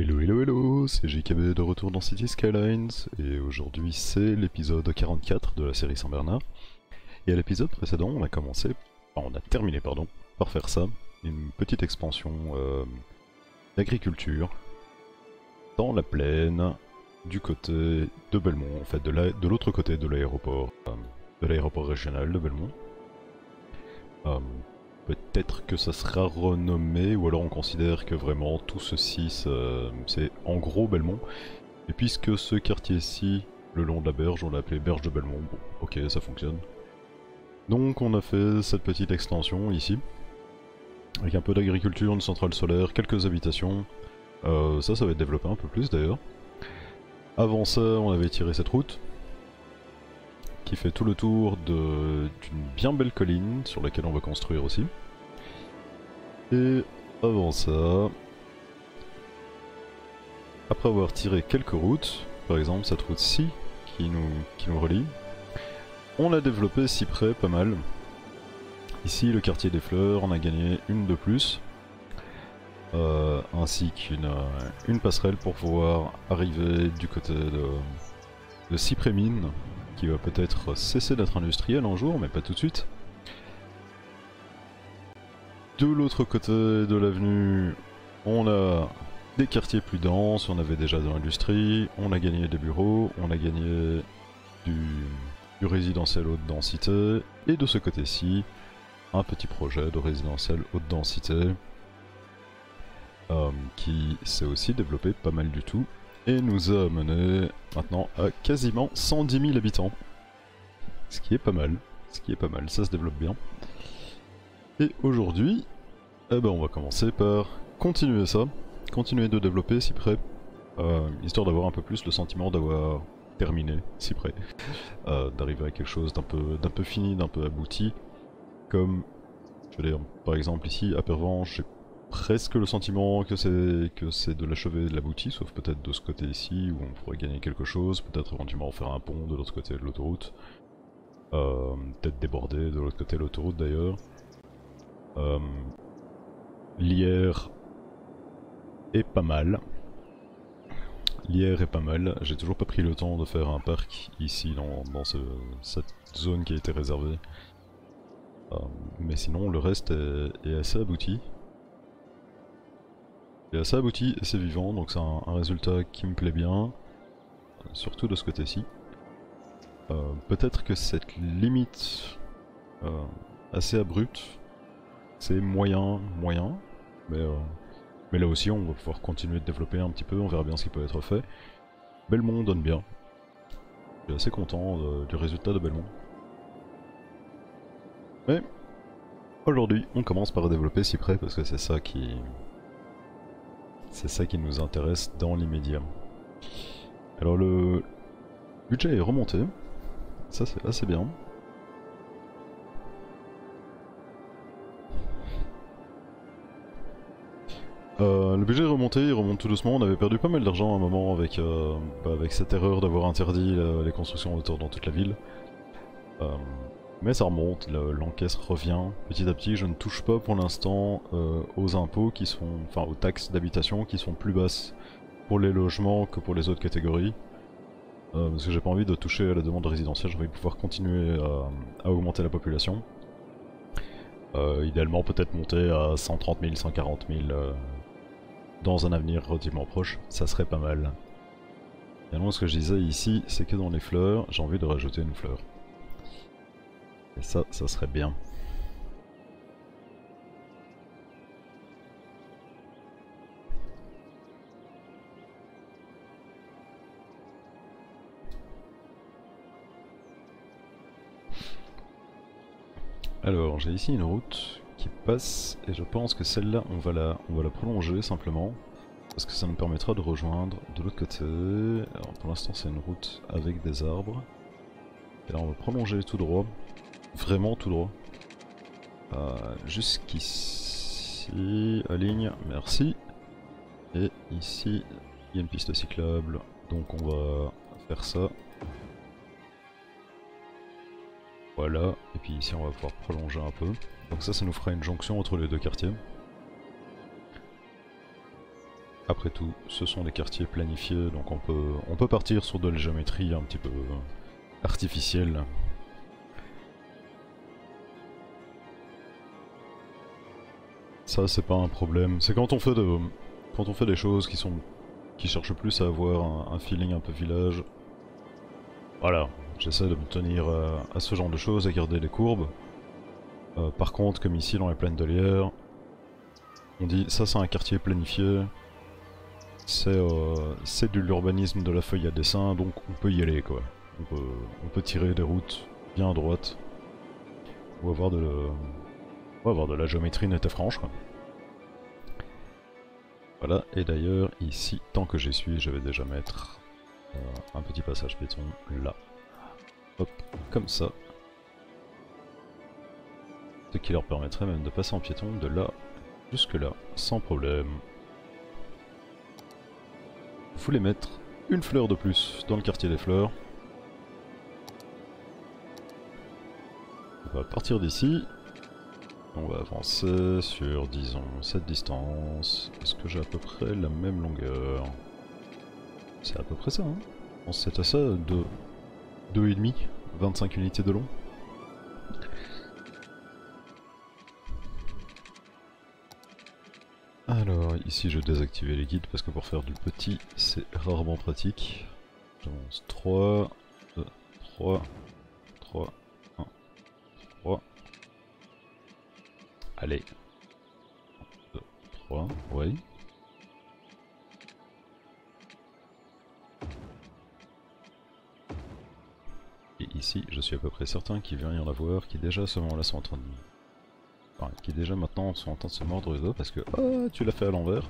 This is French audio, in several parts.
Hello hello hello, c'est JKB de retour dans City Skylines et aujourd'hui c'est l'épisode 44 de la série Saint-Bernard. Et à l'épisode précédent on a commencé, enfin on a terminé pardon, par faire ça, une petite expansion euh, d'agriculture dans la plaine du côté de Belmont, en fait de l'autre côté de l'aéroport, euh, de l'aéroport régional de Belmont. Euh, Peut-être que ça sera renommé, ou alors on considère que vraiment tout ceci, c'est en gros Belmont. Et puisque ce quartier-ci, le long de la berge, on l'a appelé Berge de Belmont, bon, ok, ça fonctionne. Donc on a fait cette petite extension ici, avec un peu d'agriculture, une centrale solaire, quelques habitations. Euh, ça, ça va être développé un peu plus d'ailleurs. Avant ça, on avait tiré cette route, qui fait tout le tour d'une bien belle colline sur laquelle on va construire aussi. Et avant ça, après avoir tiré quelques routes, par exemple cette route-ci qui nous, qui nous relie, on a développé si près pas mal. Ici le quartier des fleurs, on a gagné une de plus, euh, ainsi qu'une une passerelle pour pouvoir arriver du côté de, de Cyprès Mine, qui va peut-être cesser d'être industriel un jour, mais pas tout de suite. De l'autre côté de l'avenue, on a des quartiers plus denses, on avait déjà de l'industrie, on a gagné des bureaux, on a gagné du, résidentiel haute densité, et de ce côté-ci, un petit projet de résidentiel haute densité euh, qui s'est aussi développé pas mal du tout et nous a amené maintenant à quasiment 110 000 habitants. Ce qui est pas mal, ce qui est pas mal, ça se développe bien. Et aujourd'hui, eh ben on va commencer par continuer ça, continuer de développer si près, euh, histoire d'avoir un peu plus le sentiment d'avoir terminé si près, euh, d'arriver à quelque chose d'un peu, peu fini, d'un peu abouti, comme, je dire, par exemple ici à Pervenche, presque le sentiment que c'est que c'est de l'achever de l'abouti, sauf peut-être de ce côté ici où on pourrait gagner quelque chose, peut-être éventuellement faire un pont de l'autre côté de l'autoroute, euh, peut-être déborder de l'autre côté de l'autoroute d'ailleurs. Euh, Lierre est pas mal. Lierre est pas mal. J'ai toujours pas pris le temps de faire un parc ici dans, cette zone qui a été réservée. Euh, mais sinon le reste est assez abouti. Et assez abouti et c'est vivant, donc c'est un, résultat qui me plaît bien, surtout de ce côté-ci. Euh, peut-être que cette limite euh, assez abrupte, c'est moyen, moyen, mais, euh, mais là aussi on va pouvoir continuer de développer un petit peu, on verra bien ce qui peut être fait. Belmont donne bien. Je suis assez content du résultat de Belmont. Mais aujourd'hui on commence par développer Cyprès parce que c'est ça qui, c'est ça qui nous intéresse dans l'immédiat. Alors le budget est remonté, ça c'est assez bien. Euh, le budget est remonté, il remonte tout doucement, on avait perdu pas mal d'argent à un moment avec, euh, bah, cette erreur d'avoir interdit euh, les constructions autour dans toute la ville. Mais ça remonte, l'encaisse revient petit à petit. Je ne touche pas pour l'instant euh, aux impôts qui sont, enfin aux taxes d'habitation qui sont plus basses pour les logements que pour les autres catégories. Euh, parce que j'ai pas envie de toucher à la demande résidentielle, j'ai envie de pouvoir continuer à, augmenter la population. Euh, idéalement peut-être monter à 130 000, 140 000 dans un avenir relativement proche, ça serait pas mal. Et alors ce que je disais ici, c'est que dans les fleurs, j'ai envie de rajouter une fleur. Ça, ça serait bien. Alors j'ai ici une route qui passe et je pense que celle-là on va la on va la prolonger simplement parce que ça nous permettra de rejoindre de l'autre côté. Alors pour l'instant c'est une route avec des arbres. Et là on va prolonger tout droit vraiment tout droit. Euh, Jusqu'ici, à ligne, merci. Et ici, il y a une piste cyclable, donc on va faire ça. Voilà, et puis ici on va pouvoir prolonger un peu. Donc ça, ça nous fera une jonction entre les deux quartiers. après tout, ce sont des quartiers planifiés, donc on peut, on peut partir sur de la géométrie un petit peu artificielle. Ça, c'est pas un problème. C'est quand on fait de, quand on fait des choses qui sont, qui cherchent plus à avoir un, feeling un peu village. Voilà, j'essaie de me tenir à, ce genre de choses, à garder les courbes. Euh, par contre, comme ici dans les plaines de lierre, on dit ça c'est un quartier planifié, euh, c'est de l'urbanisme de la feuille à dessin, donc on peut y aller quoi. On peut, tirer des routes bien droites. On va avoir de, on va avoir de la géométrie nette et franche quoi. Voilà, et d'ailleurs ici, tant que j'y suis, je vais déjà mettre euh, un petit passage piéton là. Hop, comme ça. Ce qui leur permettrait même de passer en piéton de là jusque là, sans problème. Faut les mettre une fleur de plus dans le quartier des fleurs. On va partir d'ici. On va avancer sur, disons, cette distance. Est-ce que j'ai à peu près la même longueur? C'est à peu près ça, hein C'est à ça, de 2,5, 25 unités de long. Alors ici je vais désactiver les guides parce que pour faire du petit c'est rarement pratique. J'avance 3, 2, 3, 3, 1, 3. Allez. 2, 3, oui. Et ici je suis à peu près certain qu'il vient y en avoir qui déjà à ce moment-là sont en train de qui déjà maintenant sont en train de se mordre les doigts parce que oh, tu l'as fait à l'envers.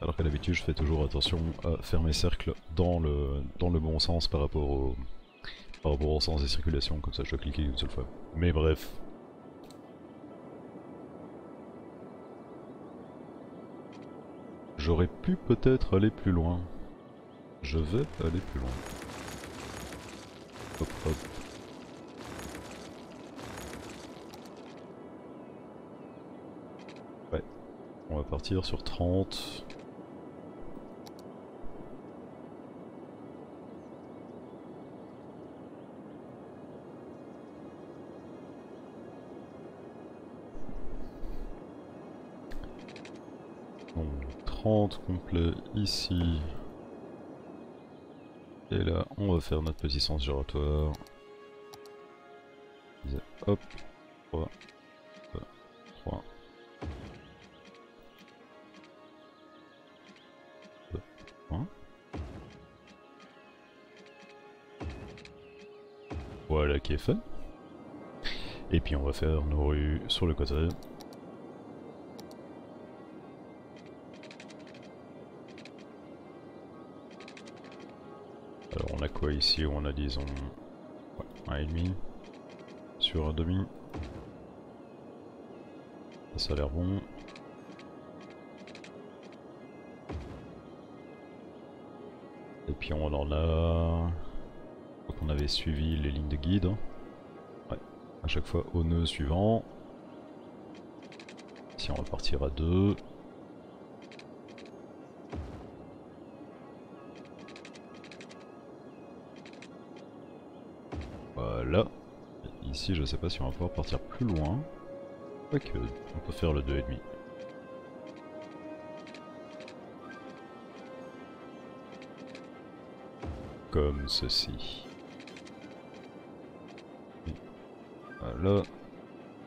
Alors qu'à l'habitude je fais toujours attention à faire mes cercles dans le, dans le bon sens par rapport, au, par rapport au sens des circulations, comme ça je dois cliquer une seule fois. Mais bref. J'aurais pu peut-être aller plus loin. Je vais aller plus loin. Hop hop. On va partir sur 30. 30 complet ici. Et là, on va faire notre petit sens giratoire. Hop, 3, Voilà qui est fait. Et puis on va faire nos rues sur le côté. ici on a disons ouais, un et demi sur un demi. Ça a l'air bon. Et puis on en a... On avait suivi les lignes de guide. Hein. Ouais, à chaque fois au nœud suivant. Ici on va partir à 2. Ici je sais pas si on va pouvoir partir plus loin. que on peut faire le 2,5. Comme ceci. Voilà.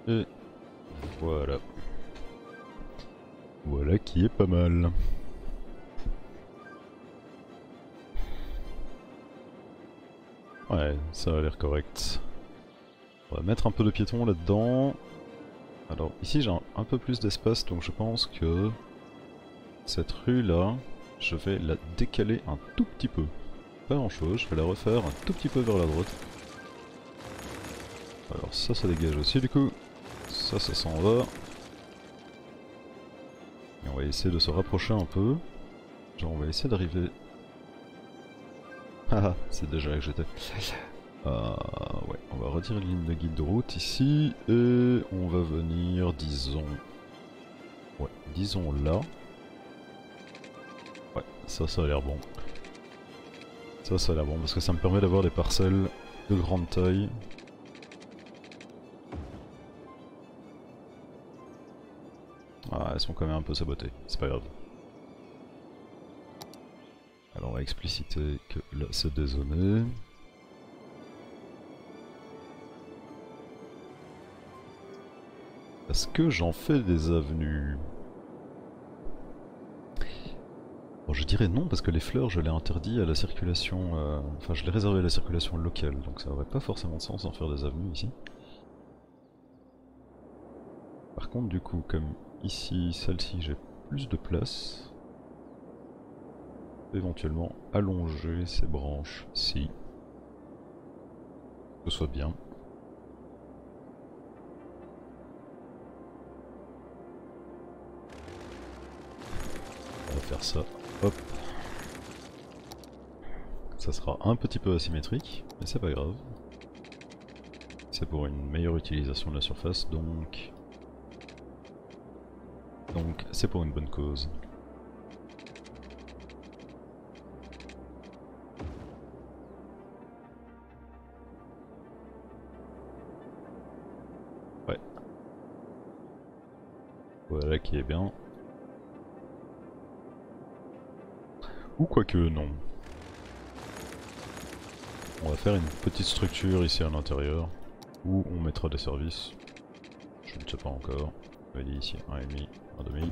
Et voilà. Voilà qui est pas mal. Ouais, ça a l'air correct. Mettre un peu de piéton là-dedans. Alors ici j'ai un, peu plus d'espace donc je pense que cette rue là, je vais la décaler un tout petit peu. Pas grand chose, je vais la refaire un tout petit peu vers la droite. Alors ça, ça dégage aussi du coup. Ça, ça s'en va. Et on va essayer de se rapprocher un peu. Genre on va essayer d'arriver... Ah, ah c'est déjà là que j'étais. Euh, ouais, va retirer une ligne de guide de route ici. Et on va venir, disons... Ouais, disons là. ça, ça a l'air bon. Ça, ça a l'air bon parce que ça me permet d'avoir des parcelles de grande taille. Ah, elles sont quand même un peu sabotées, c'est pas grave. Alors on va expliciter que là c'est dézoné. Est-ce que j'en fais des avenues Bon, je dirais non parce que les fleurs je l'ai interdit à la circulation, euh, enfin je l'ai réservé à la circulation locale donc ça aurait pas forcément de sens d'en faire des avenues ici. Par contre du coup comme ici celle-ci j'ai plus de place, éventuellement allonger ces branches si ce soit bien. Faire ça Hop. Ça sera un petit peu asymétrique, mais c'est pas grave. C'est pour une meilleure utilisation de la surface, donc... Donc c'est pour une bonne cause. Ouais. Voilà qui est bien. Ou quoique non. On va faire une petite structure ici à l'intérieur où on mettra des services. Je ne sais pas encore. On va dire ici 1,5, 1,5.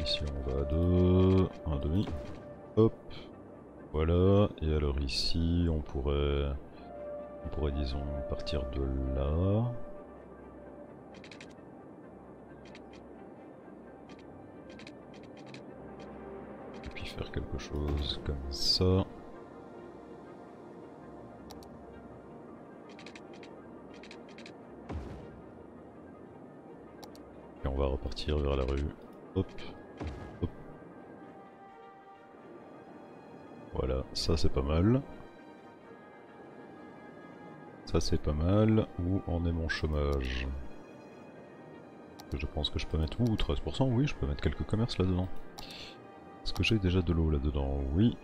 Ici on va à 2, 1,5. Hop. Voilà. Et alors ici on pourrait, on pourrait disons partir de là. Faire quelque chose comme ça. Et on va repartir vers la rue. Hop. Hop. Voilà, ça c'est pas mal. Ça c'est pas mal. Où en est mon chômage? Je pense que je peux mettre... Ouh, 13%, oui, je peux mettre quelques commerces là-dedans. Est-ce que j'ai déjà de l'eau là-dedans Oui.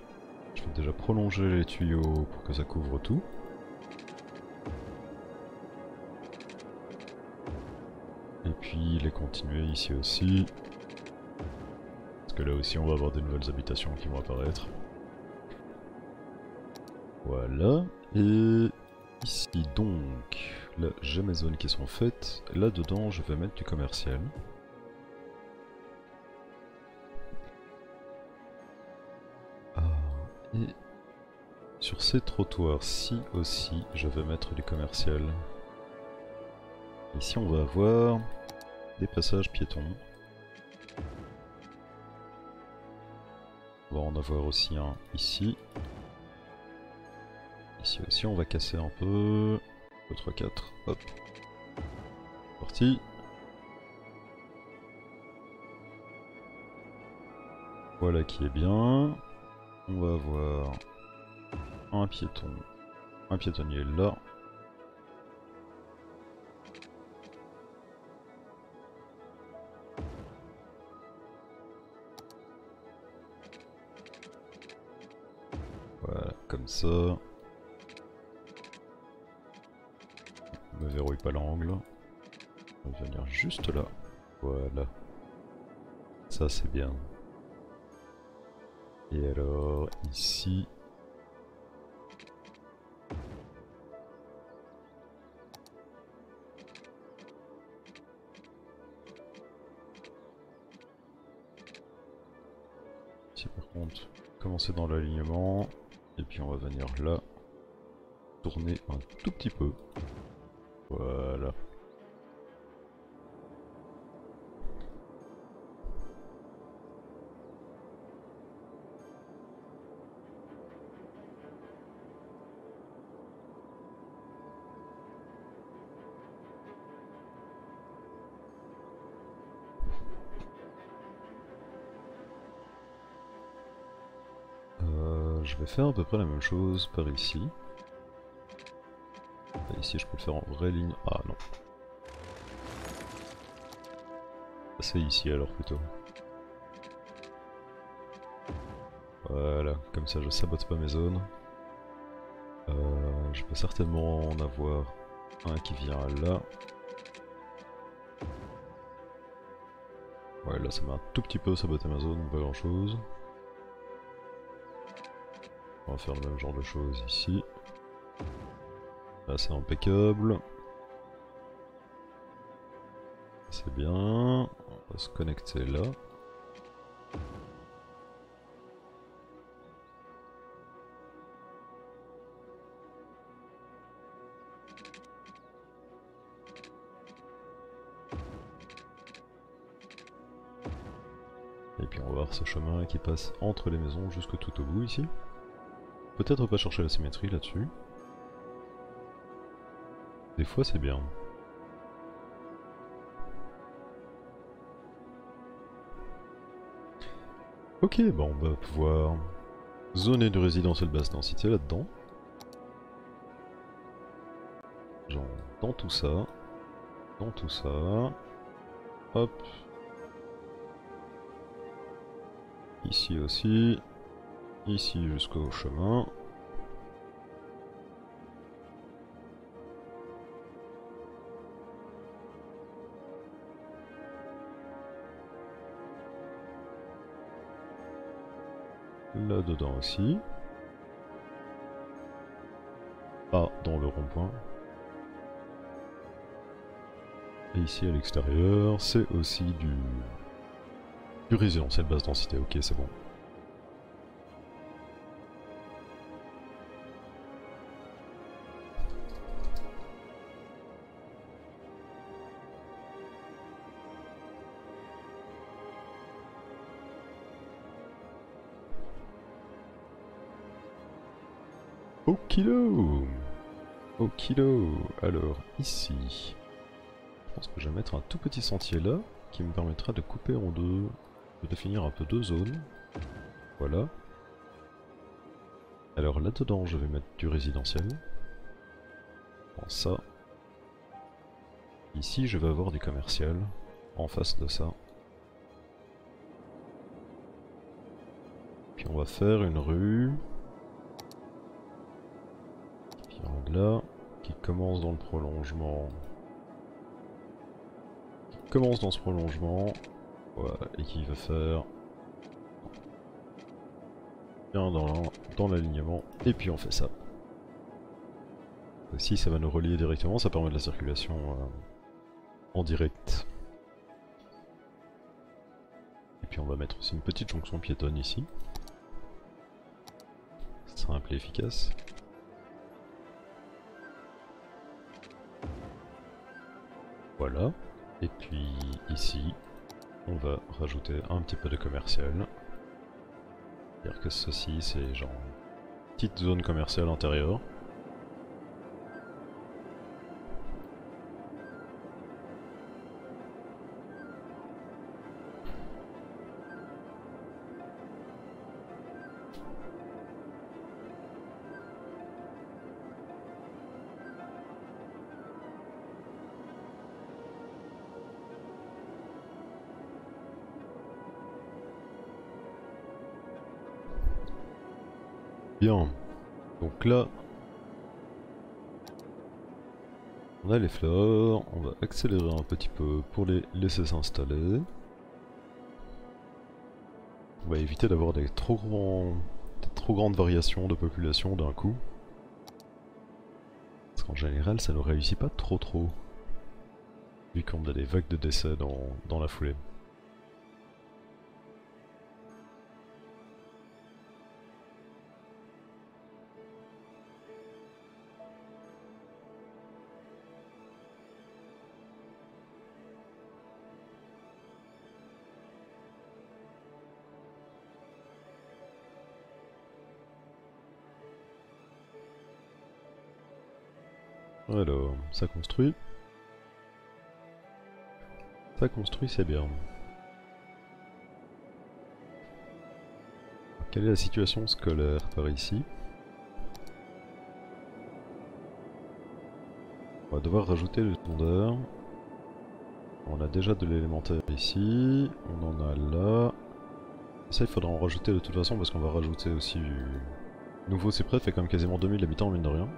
Je vais déjà prolonger les tuyaux pour que ça couvre tout. Et puis les continuer ici aussi. Parce que là aussi on va avoir des nouvelles habitations qui vont apparaître. Voilà. Et ici donc, là j'ai mes zones qui sont faites. Là dedans je vais mettre du commercial. Sur ces trottoirs-ci aussi, je vais mettre du commercial. Ici, on va avoir des passages piétons. On va en avoir aussi un ici. Ici aussi, on va casser un peu. Autre 4, hop. Parti. Voilà qui est bien on va avoir un piéton, un piétonnier là. Voilà, comme ça. Ne verrouille pas l'angle. On va venir juste là. Voilà. Ça c'est bien. Et alors. Ici l'alignement, et puis on va venir là, tourner un tout petit peu. Voilà. Faire à peu près la même chose par ici. ici je peux le faire en vraie ligne. Ah non. C'est ici alors plutôt. Voilà, comme ça je sabote pas mes zones. Euh, je peux certainement en avoir un qui vient là. Ouais, là ça m'a un tout petit peu saboté ma zone, pas grand chose. On va faire le même genre de choses ici. Là c'est impeccable. C'est bien. On va se connecter là. Et puis on va voir ce chemin qui passe entre les maisons jusque tout au bout ici. Peut-être pas chercher la symétrie là-dessus. Des fois c'est bien. Ok, bon, on va pouvoir zoner du résidentiel basse densité là-dedans. Genre, dans tout ça. Dans tout ça. Hop. Ici aussi. Ici jusqu'au chemin. Là-dedans aussi. Ah, dans le rond-point. Et ici à l'extérieur, c'est aussi du... du résidentiel basse densité. Ok, c'est bon. Okilo Okilo Alors, ici... Je pense que je vais mettre un tout petit sentier là, qui me permettra de couper en deux, de définir un peu deux zones. Voilà. Alors là-dedans, je vais mettre du résidentiel. En ça. Ici, je vais avoir du commercial, en face de ça. Puis on va faire une rue là, qui commence dans le prolongement. Qui commence dans ce prolongement, voilà, et qui va faire bien dans l'alignement, et puis on fait ça. Aussi ça va nous relier directement, ça permet de la circulation euh, en direct. Et puis on va mettre aussi une petite jonction piétonne ici. Simple et efficace. Et puis ici, on va rajouter un petit peu de commercial. C'est-à-dire que ceci, c'est genre petite zone commerciale intérieure. Donc là, on a les fleurs, on va accélérer un petit peu pour les laisser s'installer. On va éviter d'avoir des trop trop grandes variations de population d'un coup. Parce qu'en général, ça ne réussit pas trop trop. Vu qu'on a des vagues de décès dans la foulée. Alors, ça construit. Ça construit, c'est bien. Quelle est la situation scolaire par ici? On va devoir rajouter le secondaire. On a déjà de l'élémentaire ici, on en a là. Ça, il faudra en rajouter de toute façon parce qu'on va rajouter aussi du... Nouveau c'est prêt, fait quand même quasiment 2000 habitants mine de rien.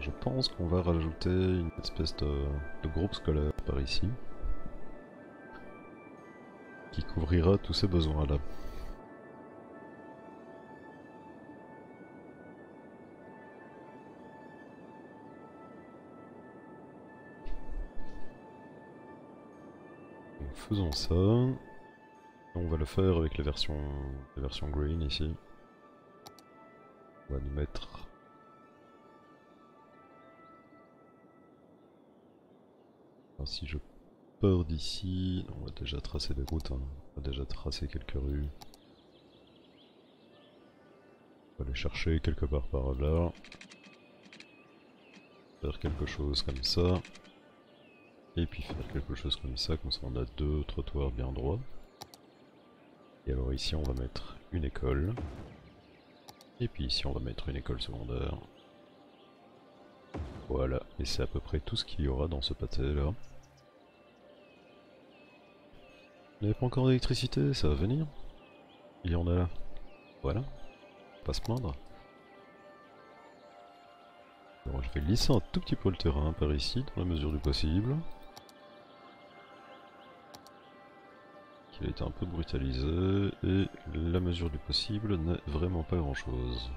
Je pense qu'on va rajouter une espèce de, groupe scolaire par ici. Qui couvrira tous ces besoins là. Donc faisons ça. On va le faire avec la version, la version green ici. On va nous mettre... si je pars d'ici, on va déjà tracer des routes, hein. on va déjà tracer quelques rues. On va aller chercher quelque part par là. Faire quelque chose comme ça. Et puis faire quelque chose comme ça, comme ça on a deux trottoirs bien droits. Et alors ici on va mettre une école. Et puis ici on va mettre une école secondaire. Voilà, et c'est à peu près tout ce qu'il y aura dans ce pâté là. Il n'y pas encore d'électricité, ça va venir. Il y en a là. Voilà, pas se plaindre. Alors je vais lisser un tout petit peu le terrain par ici, dans la mesure du possible. il a été un peu brutalisé et la mesure du possible n'est vraiment pas grand chose.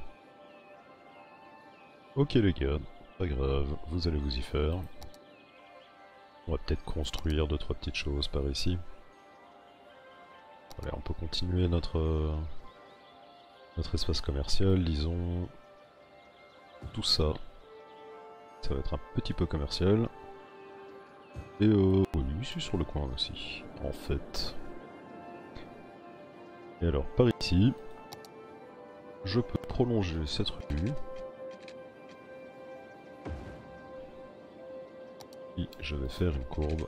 Ok les gars, pas grave, vous allez vous y faire. On va peut-être construire deux trois petites choses par ici. On peut continuer notre, notre espace commercial, disons tout ça. Ça va être un petit peu commercial. Et euh, je suis sur le coin aussi, en fait. Et alors par ici, je peux prolonger cette rue. Et je vais faire une courbe.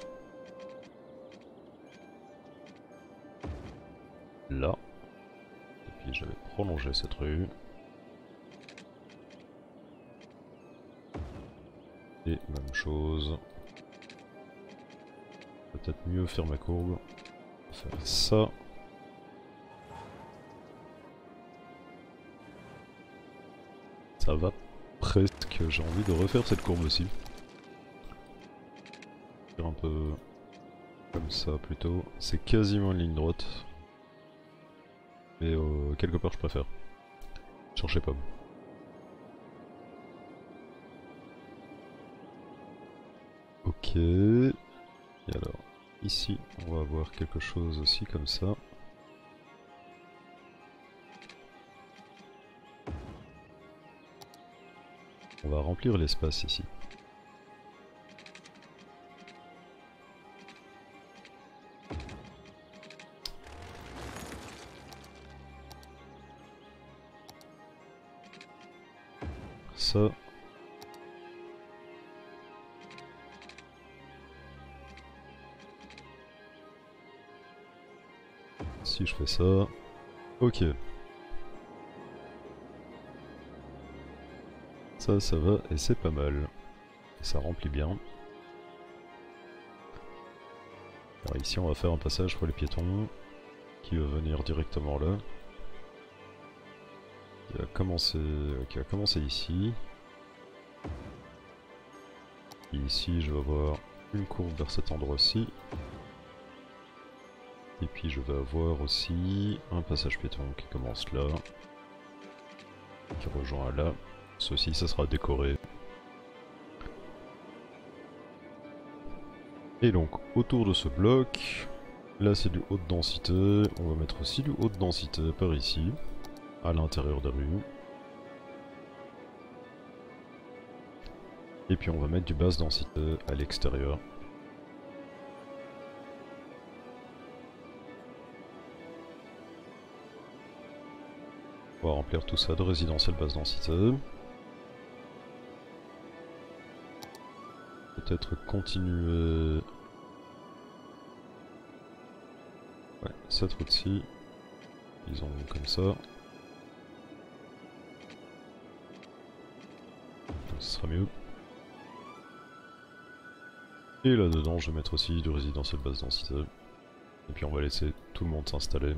Là. Et puis je vais prolonger cette rue. Et même chose. Peut-être mieux faire ma courbe. Faire ça. Ça va presque, j'ai envie de refaire cette courbe aussi. Faire un peu comme ça plutôt. C'est quasiment une ligne droite. Mais euh, quelque part je préfère. Cherchez pas. Ok. Et alors, ici on va avoir quelque chose aussi comme ça. On va remplir l'espace ici. Ça. Si je fais ça. Ok. Ça, ça va et c'est pas mal. ça remplit bien. Alors ici on va faire un passage pour les piétons qui va venir directement là. Qui va commencer, qui ici. Ici je vais avoir une courbe vers cet endroit-ci. Et puis je vais avoir aussi un passage piéton qui commence là. Qui rejoint là. Ceci, ça sera décoré. Et donc, autour de ce bloc, là c'est du haute densité, on va mettre aussi du haute densité par ici, à l'intérieur des rues. Et puis on va mettre du basse densité à l'extérieur. On va remplir tout ça de résidentiel basse densité. peut-être continuer... Ouais, cette route-ci. Ils ont comme ça. Ce sera mieux. Et là-dedans, je vais mettre aussi du résidentiel basse densité. Et puis on va laisser tout le monde s'installer.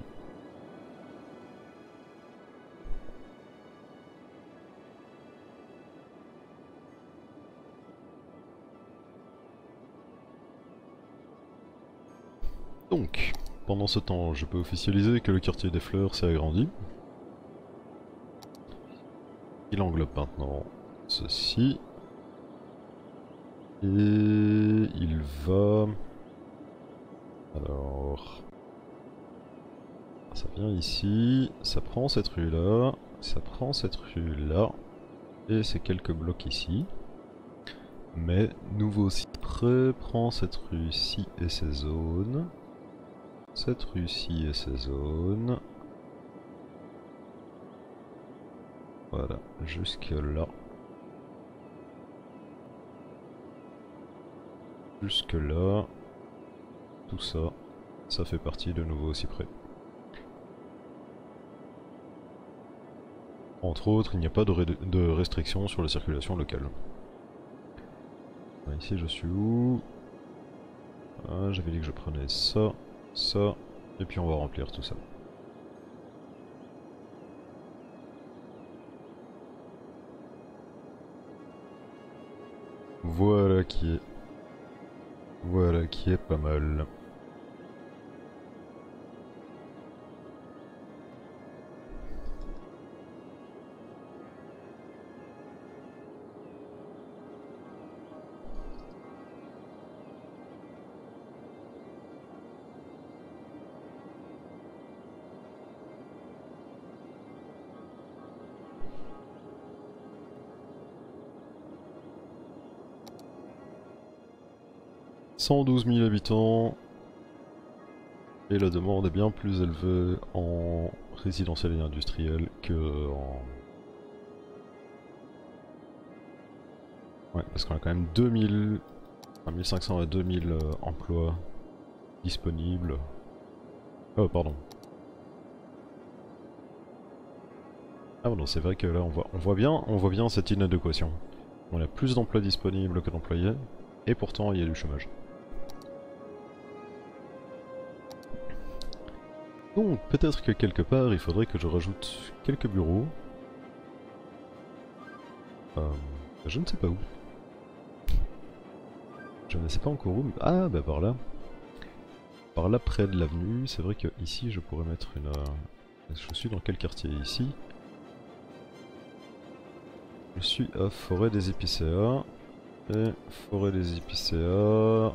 Donc, pendant ce temps, je peux officialiser que le quartier des fleurs s'est agrandi. Il englobe maintenant ceci. Et il va... Alors... Ça vient ici, ça prend cette rue là, ça prend cette rue là, et c'est quelques blocs ici. Mais nouveau prêt prend cette rue-ci et ses zones. Cette rue-ci et ses zones. Voilà, jusque là. Jusque là. Tout ça, ça fait partie de nouveau cyprès. Entre autres, il n'y a pas de, restriction sur la circulation locale. Ici je suis où? Ah, J'avais dit que je prenais ça, ça, et puis on va remplir tout ça. Voilà qui est... Voilà qui est pas mal. 112 000 habitants. Et la demande est bien plus élevée en résidentiel et industriel que en... Ouais, parce qu'on a quand même 2000, 1500 à 2000 euh, emplois disponibles. Oh, pardon. Ah bon, c'est vrai que là on voit, on voit bien, on voit bien cette inadéquation. On a plus d'emplois disponibles que d'employés, et pourtant il y a du chômage. Donc peut-être que quelque part il faudrait que je rajoute quelques bureaux. Euh, je ne sais pas où. Je ne sais pas encore où. Ah bah par là. Par là près de l'avenue. C'est vrai que ici je pourrais mettre une... Euh, je suis dans quel quartier? Ici Je suis à Forêt des Épicéas. Et Forêt des Épicéas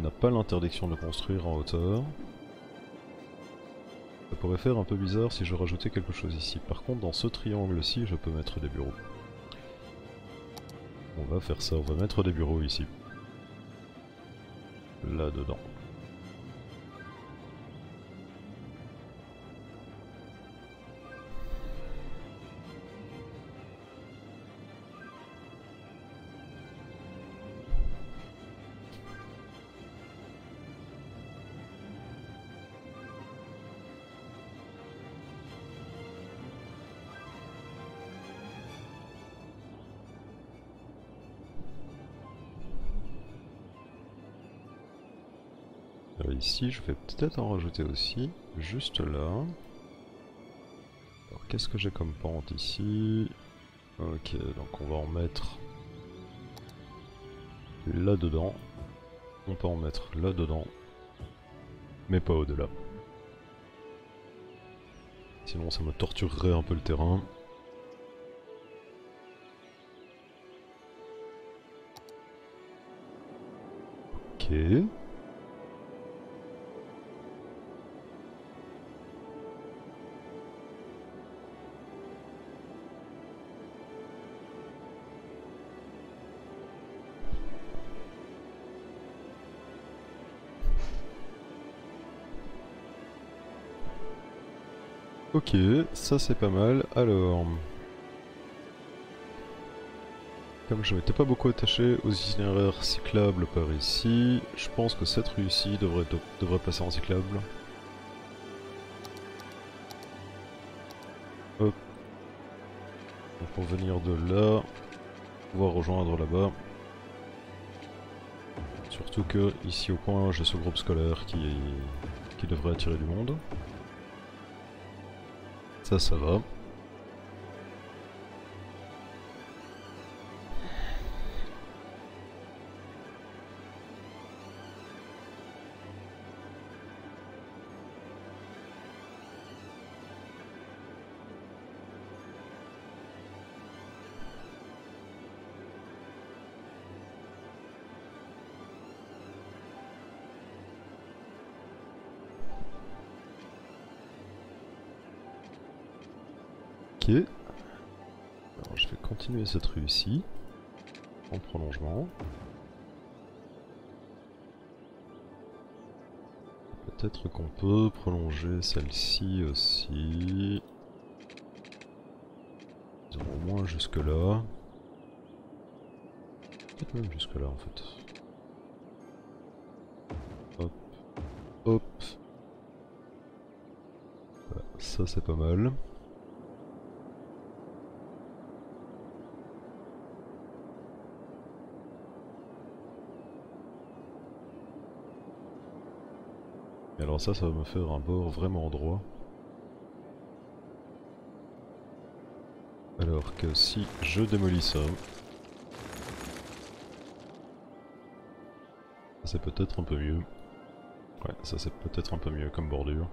n'a pas l'interdiction de construire en hauteur. Ça pourrait faire un peu bizarre si je rajoutais quelque chose ici. Par contre, dans ce triangle-ci, je peux mettre des bureaux. On va faire ça, on va mettre des bureaux ici. Là-dedans. Je vais peut-être en rajouter aussi, juste là. Alors qu'est-ce que j'ai comme pente ici? Ok, donc on va en mettre là-dedans. On peut en mettre là-dedans, mais pas au-delà. Sinon ça me torturerait un peu le terrain. Ok. Ok, ça c'est pas mal. Alors... Comme je m'étais pas beaucoup attaché aux itinéraires cyclables par ici, je pense que cette rue-ci devrait, devrait passer en cyclable. Hop. pour venir de là, pouvoir rejoindre là-bas. Surtout que ici au coin j'ai ce groupe scolaire qui devrait attirer du monde. Ça, ça va. En prolongement. Peut-être qu'on peut prolonger celle-ci aussi. au moins jusque là. Peut-être même jusque là en fait. Hop. Hop. ça c'est pas mal. Et alors ça, ça va me faire un bord vraiment droit. Alors que si je démolis ça... C'est peut-être un peu mieux. Ouais, ça c'est peut-être un peu mieux comme bordure.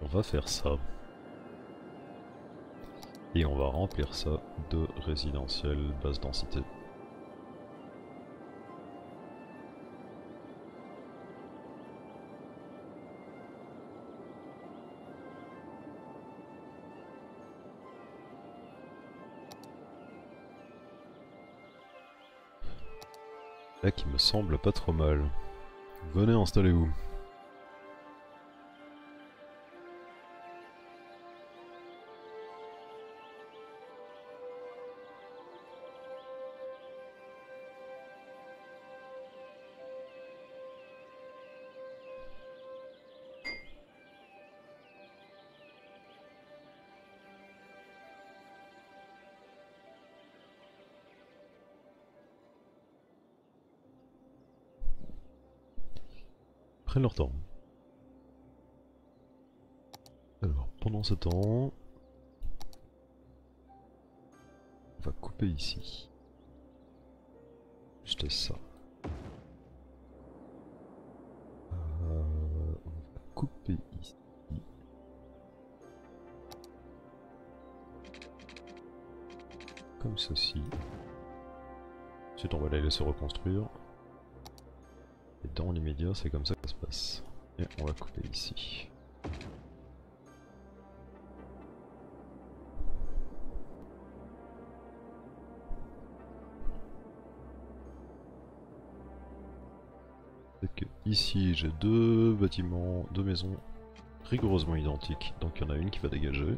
On va faire ça. Et on va remplir ça de résidentiel basse densité. Là qui me semble pas trop mal. Venez, installez-vous. Alors, pendant ce temps, on va couper ici. Juste ça. Euh, on va couper ici. Comme ceci. Ensuite, on va les laisser reconstruire. Dans l'immédiat, c'est comme ça que ça se passe. Et on va couper ici. Que ici j'ai deux bâtiments, deux maisons rigoureusement identiques, donc il y en a une qui va dégager.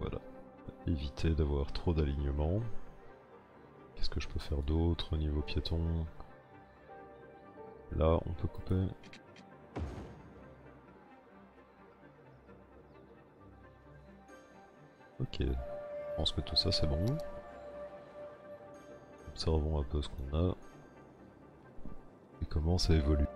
Voilà, éviter d'avoir trop d'alignement. Qu'est-ce que je peux faire d'autre au niveau piéton Là, on peut couper. Ok, je pense que tout ça c'est bon. Observons un peu ce qu'on a et comment ça évolue?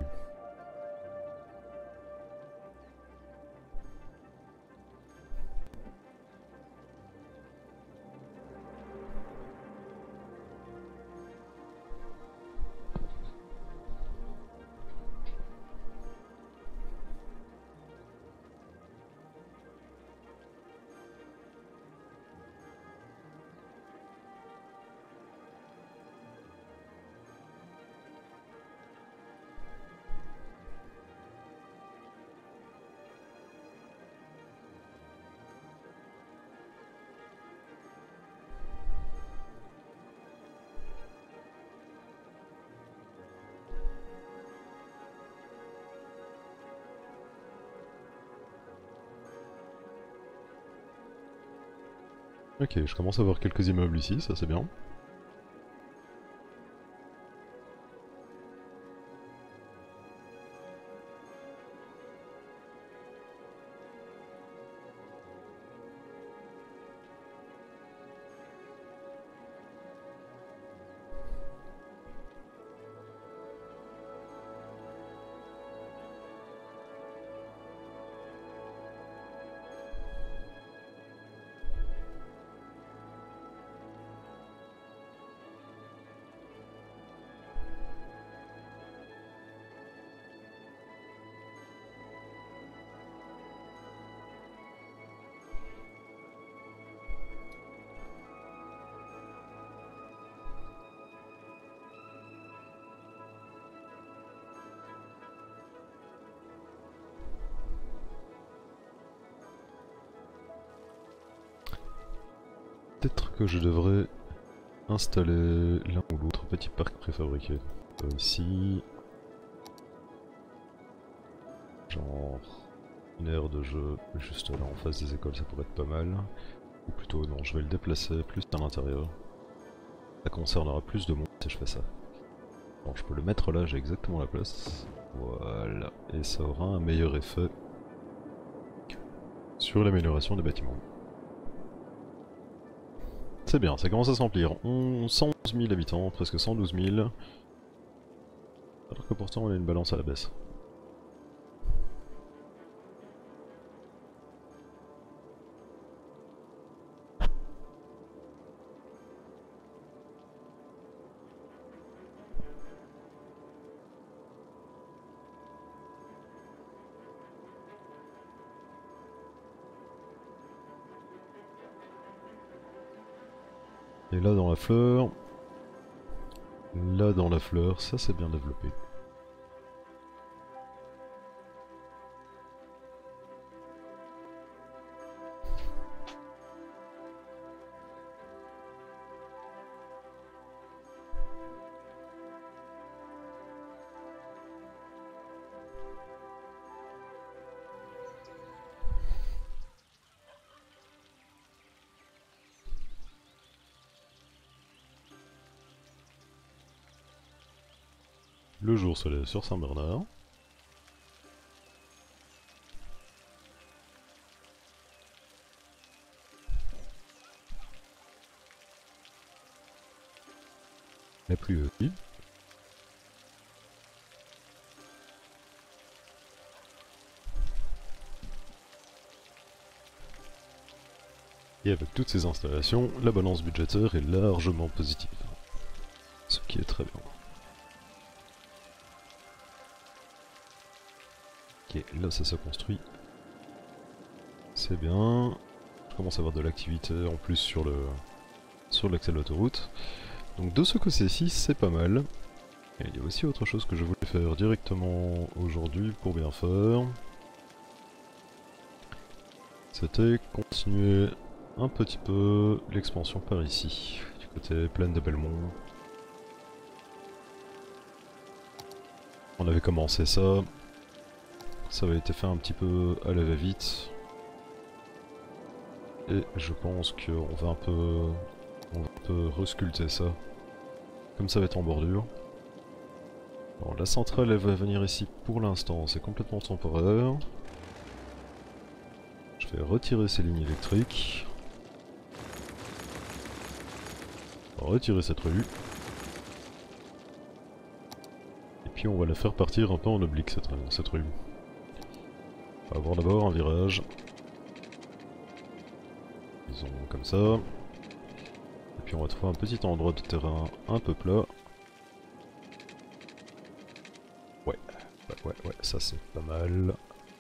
Ok, je commence à voir quelques immeubles ici, ça c'est bien. Peut-être que je devrais installer l'un ou l'autre petit parc préfabriqué. Euh, ici. Genre une aire de jeu juste là en face des écoles, ça pourrait être pas mal. Ou plutôt non, je vais le déplacer plus à l'intérieur. Ça concernera plus de monde si je fais ça. Bon, je peux le mettre là, j'ai exactement la place. Voilà, et ça aura un meilleur effet sur l'amélioration des bâtiments. C'est bien, ça commence à s'emplir. 111 000 habitants, presque 112 000. Alors que pourtant on a une balance à la baisse. Là dans la fleur, ça c'est bien développé. Le jour se lève sur Saint-Bernard. La pluie. Et avec toutes ces installations, la balance budgétaire est largement positive. Ce qui est très bien. Ok, là ça se construit. C'est bien. Je commence à avoir de l'activité en plus sur le sur l'accès de l'autoroute. Donc de ce côté-ci, c'est pas mal. Et il y a aussi autre chose que je voulais faire directement aujourd'hui pour bien faire. C'était continuer un petit peu l'expansion par ici, du côté plaine de Belmont. On avait commencé ça, ça avait été fait un petit peu à la va-vite. Et je pense qu'on va un peu... On va un peu resculpter ça. Comme ça va être en bordure. Bon, la centrale elle va venir ici pour l'instant, c'est complètement temporaire. Je vais retirer ces lignes électriques. Retirer cette rue. Et puis on va la faire partir un peu en oblique cette, cette rue. On va avoir d'abord un virage. Disons comme ça. Et puis on va trouver un petit endroit de terrain un peu plat. Ouais, ouais, ouais, ouais ça c'est pas mal.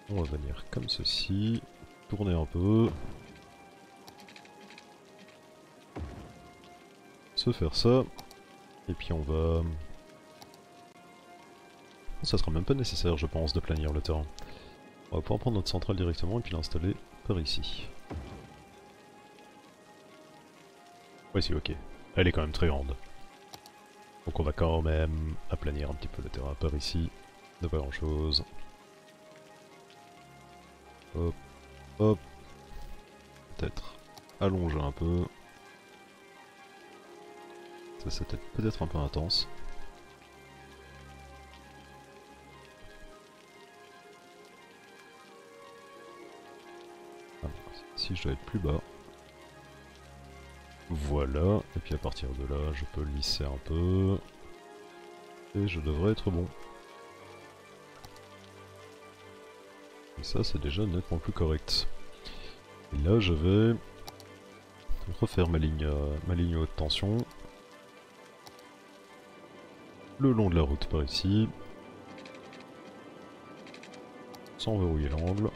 On va venir comme ceci, tourner un peu. Se faire ça. Et puis on va... Ça sera même pas nécessaire je pense de planir le terrain. On va pouvoir prendre notre centrale directement et puis l'installer par ici. Ouais si ok. Elle est quand même très grande. Donc on va quand même aplanir un petit peu le terrain par ici. De pas grand chose. Hop, hop. Peut-être allonger un peu. Ça c'était peut-être un peu intense. Je dois être plus bas. Voilà, et puis à partir de là je peux lisser un peu. Et je devrais être bon. Et ça c'est déjà nettement plus correct. Et là je vais refaire ma ligne, euh, ma ligne haute tension. Le long de la route par ici. Sans verrouiller l'angle.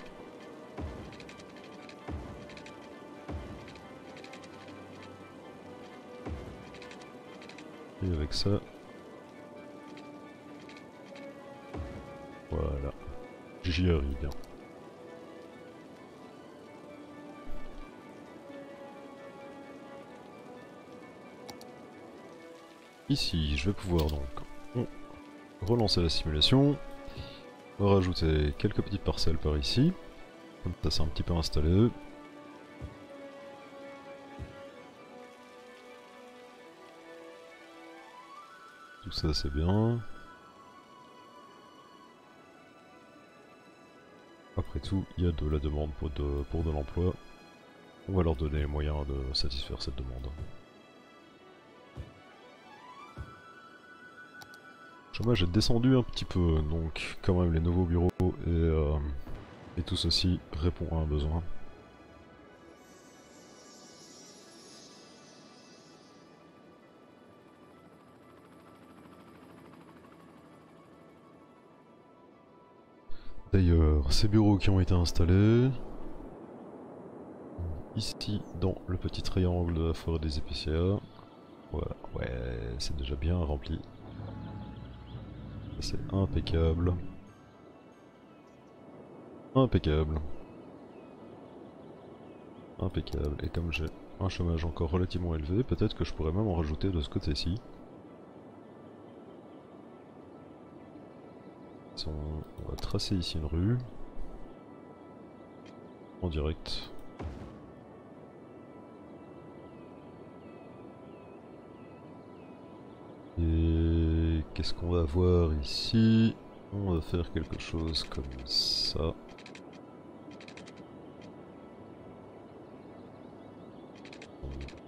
Voilà. J'y arrive. bien. Ici, je vais pouvoir donc relancer la simulation, rajouter quelques petites parcelles par ici, comme ça c'est un petit peu installé, Tout ça, c'est bien. Après tout, il y a de la demande pour de, l'emploi. On va leur donner les moyens de satisfaire cette demande. chômage est descendu un petit peu, donc quand même les nouveaux bureaux et, euh, et tout ceci répond à un besoin. D'ailleurs, ces bureaux qui ont été installés, ici dans le petit triangle de la forêt des épicéas, voilà, ouais, c'est déjà bien rempli. C'est impeccable. Impeccable. Impeccable. Et comme j'ai un chômage encore relativement élevé, peut-être que je pourrais même en rajouter de ce côté-ci. On va tracer ici une rue. En direct. Et qu'est-ce qu'on va voir ici? On va faire quelque chose comme ça.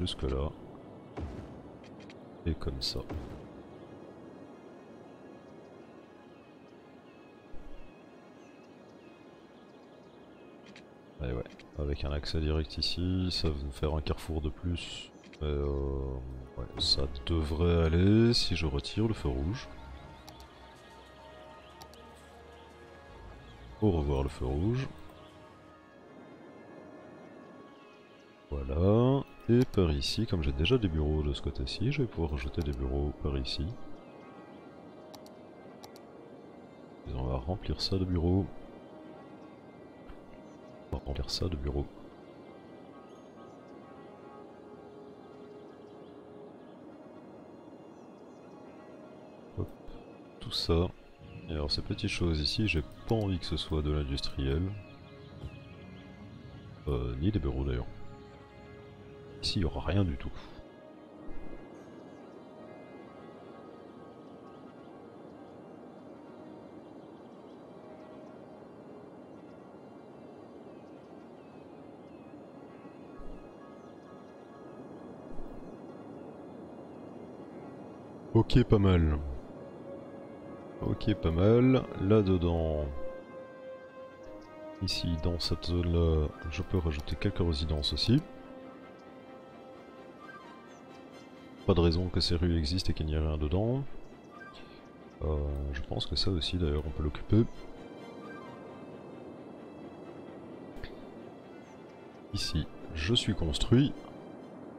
Jusque là. Et comme ça. Avec un accès direct ici, ça va nous faire un carrefour de plus. Euh, ça devrait aller si je retire le feu rouge. Au revoir le feu rouge. Voilà. Et par ici, comme j'ai déjà des bureaux de ce côté-ci, je vais pouvoir rajouter des bureaux par ici. Et on va remplir ça de bureaux. Remplir ça de bureaux. ça. Et alors ces petites choses ici, j'ai pas envie que ce soit de l'industriel. Euh, ni des bureaux d'ailleurs. Ici il n'y aura rien du tout. Ok, pas mal. Ok, pas mal. Là-dedans, ici, dans cette zone-là, je peux rajouter quelques résidences aussi. Pas de raison que ces rues existent et qu'il n'y ait rien dedans. Euh, je pense que ça aussi, d'ailleurs, on peut l'occuper. Ici, je suis construit.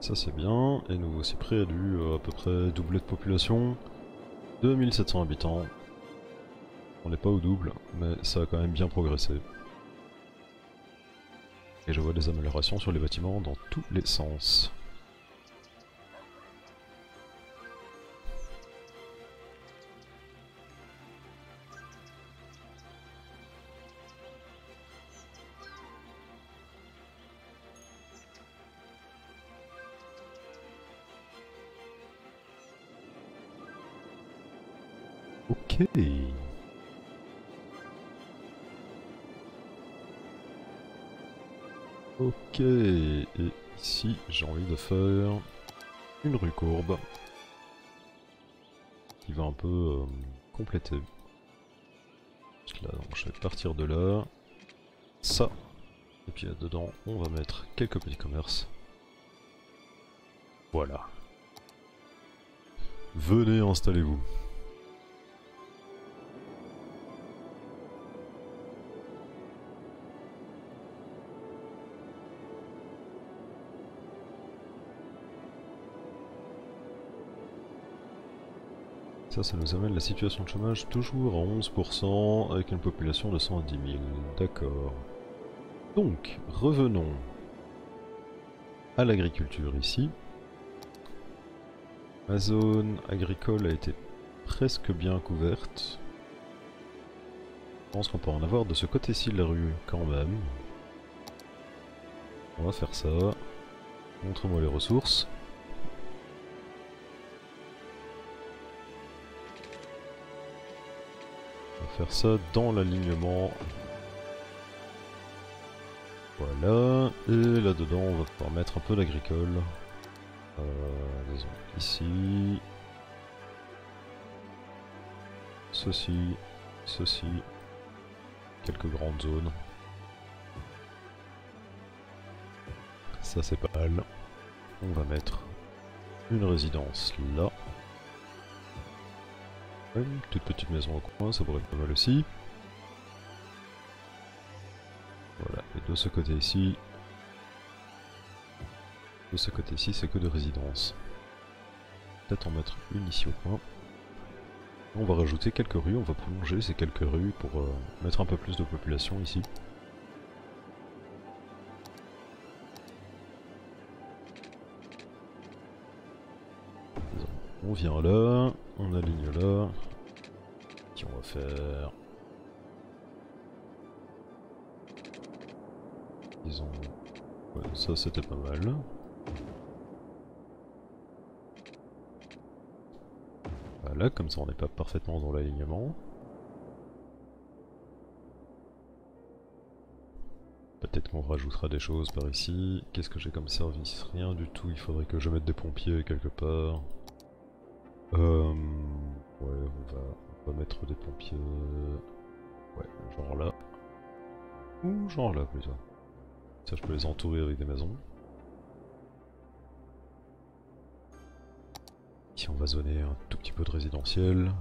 Ça c'est bien. Et nous aussi près du euh, à peu près doublé de population. 2700 habitants. On n'est pas au double, mais ça a quand même bien progressé. Et je vois des améliorations sur les bâtiments dans tous les sens. Ok, et ici j'ai envie de faire une rue courbe qui va un peu euh, compléter. Là, donc je vais partir de là, ça, et puis là dedans on va mettre quelques petits commerces. Voilà. Venez, installez-vous. Ça, nous amène la situation de chômage toujours à 11% avec une population de 110 000. D'accord. Donc, revenons à l'agriculture ici. Ma zone agricole a été presque bien couverte. Je pense qu'on peut en avoir de ce côté-ci de la rue quand même. On va faire ça. Montre-moi les ressources. Faire ça dans l'alignement. Voilà. Et là-dedans, on va pouvoir mettre un peu d'agricole. Euh, ici. Ceci. Ceci. Quelques grandes zones. Ça c'est pas mal. On va mettre une résidence là. Une toute petite maison au coin, ça pourrait être pas mal aussi. Voilà, et de ce côté ici, de ce côté ici, c'est que de résidence. Peut-être en mettre une ici au coin. On va rajouter quelques rues, on va prolonger ces quelques rues pour euh, mettre un peu plus de population ici. On vient là, on aligne là. Qui on va faire? Disons... Ouais, ça c'était pas mal. Voilà, comme ça on n'est pas parfaitement dans l'alignement. Peut-être qu'on rajoutera des choses par ici. Qu'est-ce que j'ai comme service? Rien du tout, il faudrait que je mette des pompiers quelque part. Euh, ouais, on va, mettre des pompiers... Ouais, genre là. Ou genre là plutôt. Ça je peux les entourer avec des maisons. Ici on va zoner un tout petit peu de résidentiel.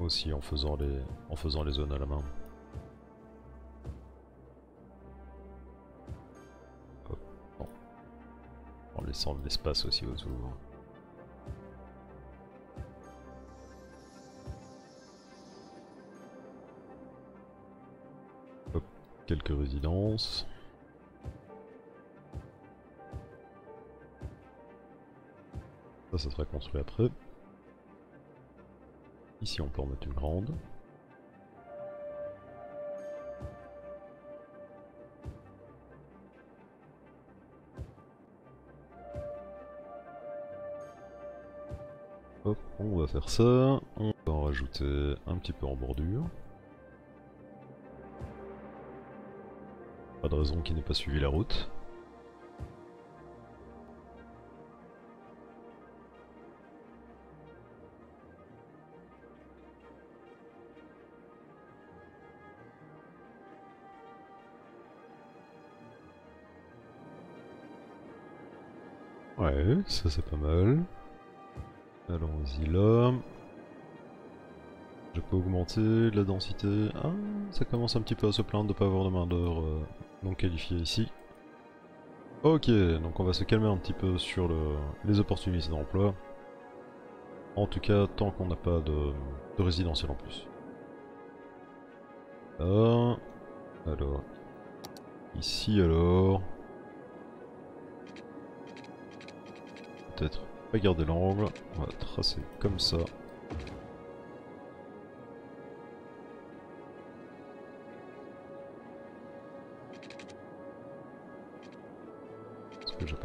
Aussi en faisant les, en faisant les zones à la main. En laissant de l'espace aussi autour. Quelques résidences. Ça, ça sera construit après. Ici, on peut en mettre une grande. Hop, on va faire ça. On va en rajouter un petit peu en bordure. Pas de raison qu'il n'ait pas suivi la route. Ouais, ça c'est pas mal. Allons-y là. Je peux augmenter la densité. Ah, ça commence un petit peu à se plaindre de pas avoir de main d'or euh, non qualifiée ici. Ok, donc on va se calmer un petit peu sur le, les opportunités d'emploi. En tout cas, tant qu'on n'a pas de, de, résidentiel en plus. Alors. Ici alors. Peut-être pas garder l'angle. On va tracer comme ça.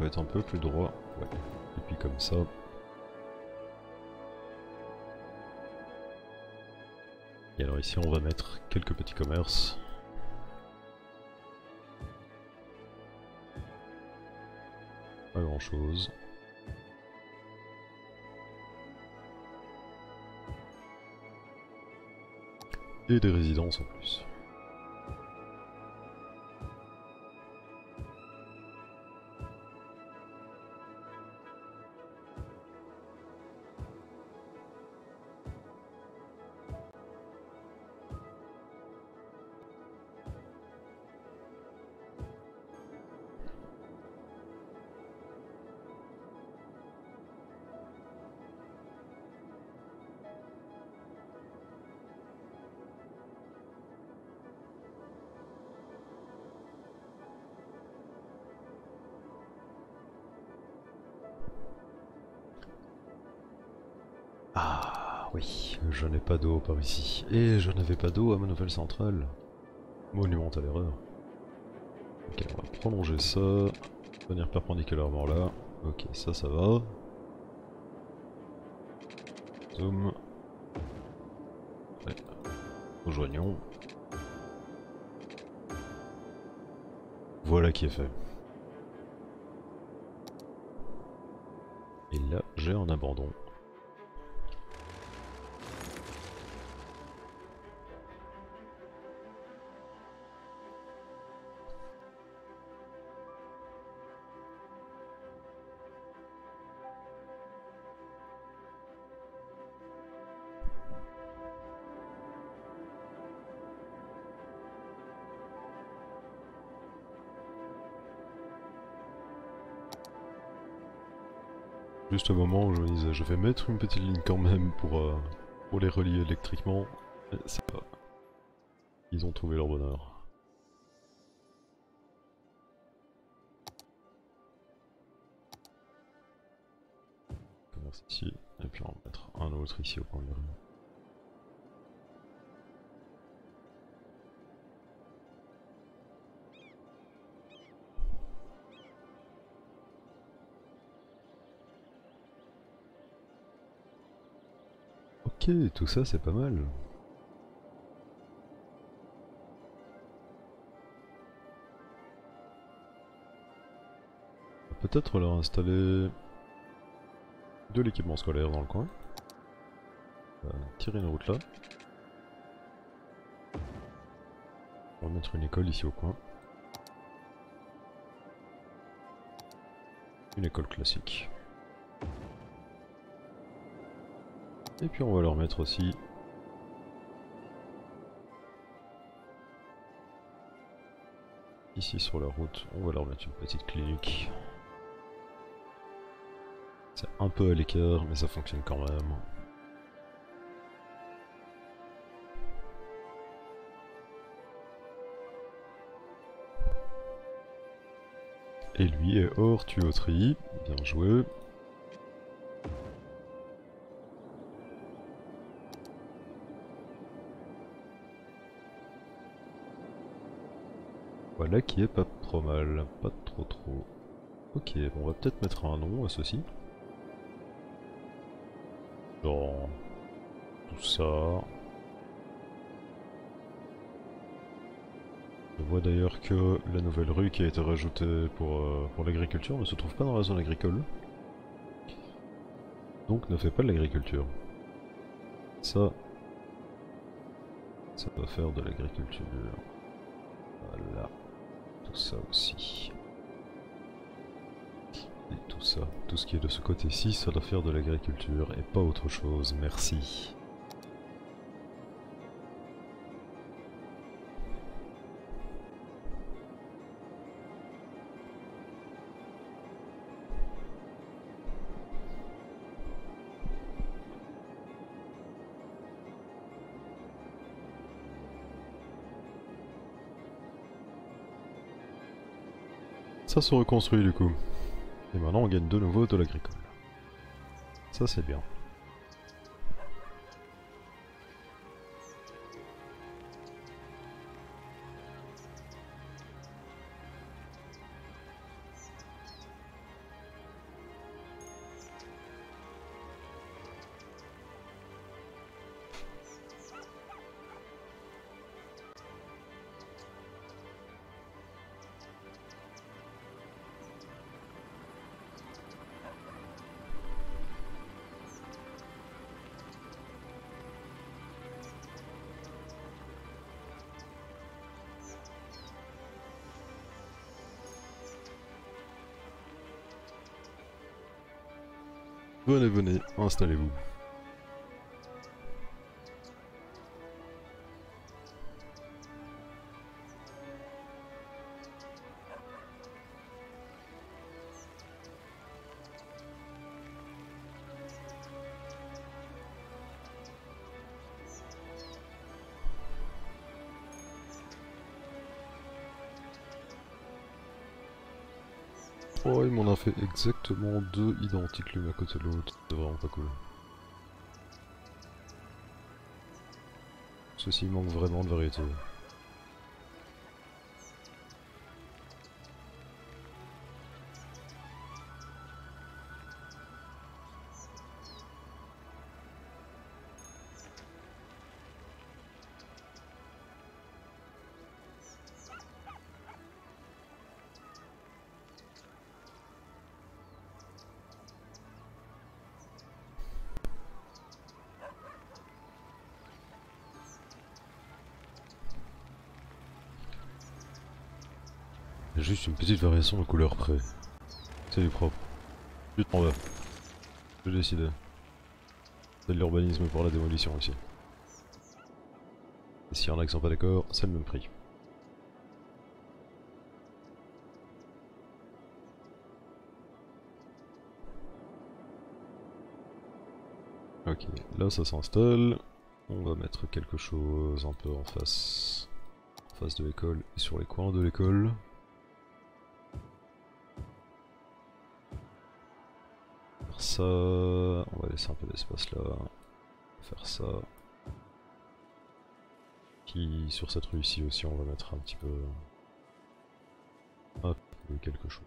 Je peux être un peu plus droit. Ouais. Et puis comme ça. Et alors ici on va mettre quelques petits commerces. Pas grand chose. Et des résidences en plus. Oui, je n'ai pas d'eau par ici. Et je n'avais pas d'eau à ma nouvelle centrale. Monumentale erreur. Ok, on va prolonger ça. Venir perpendiculairement là. Ok, ça, ça va. Zoom. Ouais. Rejoignons. Voilà qui est fait. Et là, j'ai un abandon. Juste moment où je me disais je vais mettre une petite ligne quand même pour, euh, pour les relier électriquement, c'est pas. Ils ont trouvé leur bonheur. Ici, et puis on va mettre un autre ici au point Tout ça c'est pas mal. Peut-être leur installer de l'équipement scolaire dans le coin. tirer une route là. On va mettre une école ici au coin. Une école classique. Et puis on va leur mettre aussi ici sur la route, on va leur mettre une petite clinique. C'est un peu à l'écart, mais ça fonctionne quand même. Et lui est hors tuyauterie, bien joué. Voilà qui est pas trop mal, pas trop trop. Ok, bon, on va peut-être mettre un nom à ceci. Dans tout ça. Je vois d'ailleurs que la nouvelle rue qui a été rajoutée pour, euh, pour l'agriculture ne se trouve pas dans la zone agricole. Donc ne fait pas de l'agriculture. Ça, ça va faire de l'agriculture. Voilà ça aussi. Et tout ça, tout ce qui est de ce côté-ci, ça doit faire de l'agriculture et pas autre chose, merci. Ça se reconstruit du coup. Et maintenant on gagne de nouveau de l'agricole. Ça c'est bien. Venez, venez, installez-vous. on a fait exactement deux identiques l'une à côté de l'autre. C'est vraiment pas cool. Ceci manque vraiment de variété. Variation de couleur près. C'est du propre. Tu t'en vas. Je décidé. C'est de l'urbanisme pour la démolition ici. Et s'il y en a qui sont pas d'accord, c'est le même prix. Ok, là ça s'installe. On va mettre quelque chose un peu en face, en face de l'école et sur les coins de l'école. On va laisser un peu d'espace là. Faire ça. Puis sur cette rue ici aussi, on va mettre un petit peu, peu quelque chose.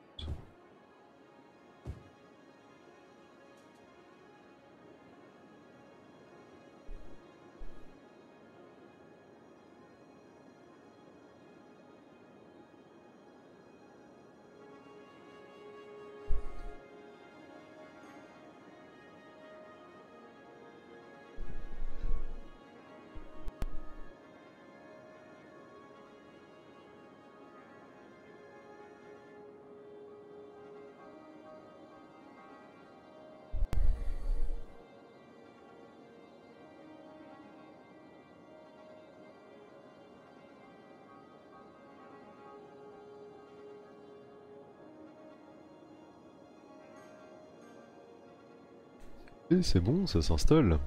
Et c'est bon, ça s'installe.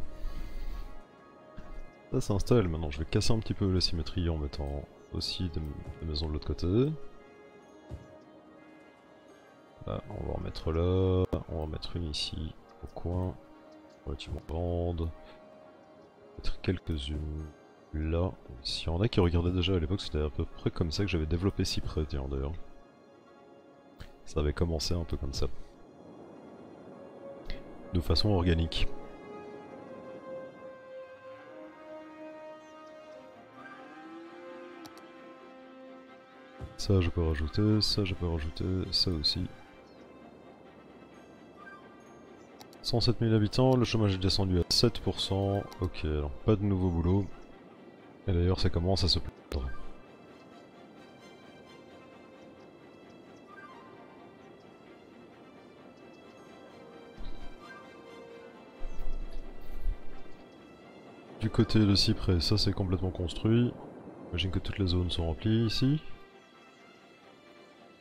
Ça s'installe, maintenant je vais casser un petit peu la symétrie en mettant aussi des, maisons de l'autre côté. On va en mettre là, on va en mettre une ici, au coin, relativement grande. Mettre quelques-unes là. S'il y en a qui regardaient déjà à l'époque, c'était à peu près comme ça que j'avais développé Cyprès, tiens d'ailleurs. Ça avait commencé un peu comme ça de façon organique. Ça je peux rajouter, ça je peux rajouter, ça aussi. 107 000 habitants, le chômage est descendu à 7%, ok alors pas de nouveau boulot. Et d'ailleurs ça commence à se plaindre. Côté de Cyprès, ça c'est complètement construit. J'imagine que toutes les zones sont remplies ici.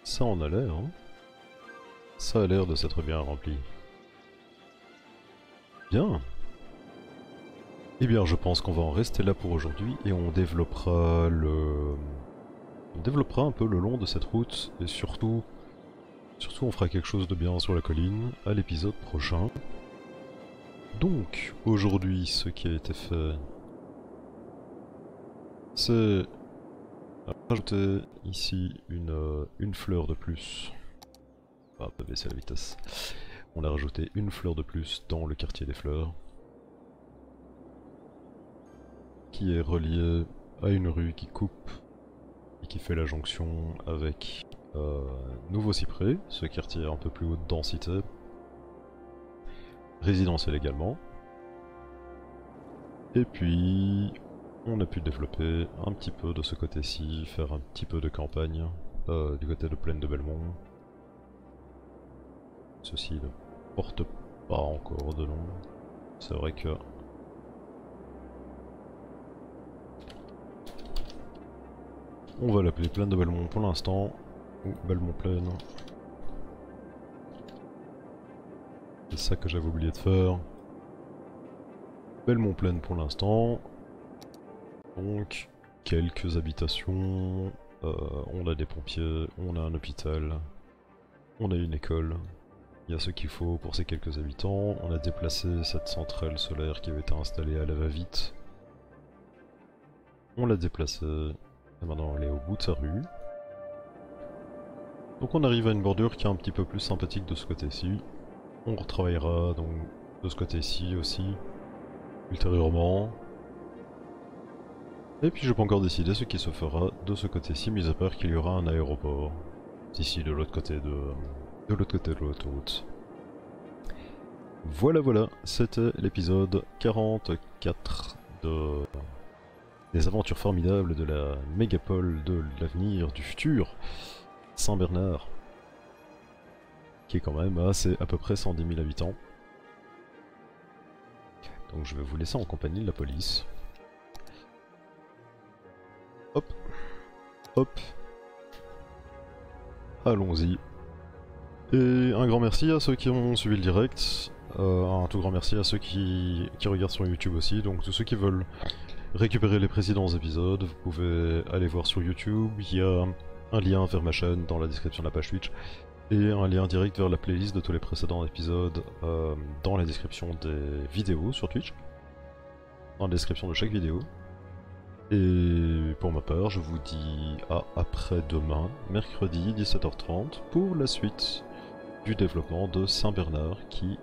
Ça en a l'air, hein. Ça a l'air de s'être bien rempli. Bien. Eh bien, je pense qu'on va en rester là pour aujourd'hui et on développera le... On développera un peu le long de cette route et surtout... Surtout on fera quelque chose de bien sur la colline à l'épisode prochain. Donc, aujourd'hui, ce qui a été fait, c'est rajouter ici une, euh, une fleur de plus. Ah, pas baisser la vitesse. On a rajouté une fleur de plus dans le quartier des fleurs. Qui est reliée à une rue qui coupe et qui fait la jonction avec euh, Nouveau Cyprès, ce quartier un peu plus haute densité, résidentiel également. Et puis, on a pu développer un petit peu de ce côté-ci, faire un petit peu de campagne euh, du côté de Plaine de Belmont. Ceci ne porte pas encore de nom. C'est vrai que... On va l'appeler Plaine de Belmont pour l'instant, ou Belmont Plaine. C'est ça que j'avais oublié de faire. Belmont pleine pour l'instant. Donc, quelques habitations. Euh, on a des pompiers, on a un hôpital, on a une école. Il y a ce qu'il faut pour ces quelques habitants. On a déplacé cette centrale solaire qui avait été installée à la va-vite. On l'a déplacé. Et maintenant, elle est au bout de sa rue. Donc on arrive à une bordure qui est un petit peu plus sympathique de ce côté-ci. On retravaillera donc de ce côté-ci aussi, ultérieurement. Et puis je peux encore décider ce qui se fera de ce côté-ci, mis à part qu'il y aura un aéroport. Ici, de l'autre côté de, l'autre côté de l'autoroute. Voilà voilà, c'était l'épisode 44 de des aventures formidables de la mégapole de l'avenir, du futur, Saint-Bernard, qui est quand même assez à peu près 110 000 habitants. Donc je vais vous laisser en compagnie de la police. Hop, hop, allons-y. Et un grand merci à ceux qui ont suivi le direct, euh, un tout grand merci à ceux qui, qui regardent sur YouTube aussi, donc tous ceux qui veulent récupérer les précédents épisodes, vous pouvez aller voir sur YouTube, il y a un lien vers ma chaîne dans la description de la page Twitch, et un lien direct vers la playlist de tous les précédents épisodes euh, dans la description des vidéos sur Twitch, dans la description de chaque vidéo. Et pour ma part, je vous dis à après-demain, mercredi 17h30, pour la suite du développement de Saint-Bernard qui,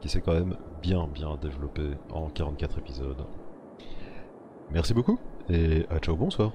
qui s'est quand même bien bien développé en 44 épisodes. Merci beaucoup et à ciao bonsoir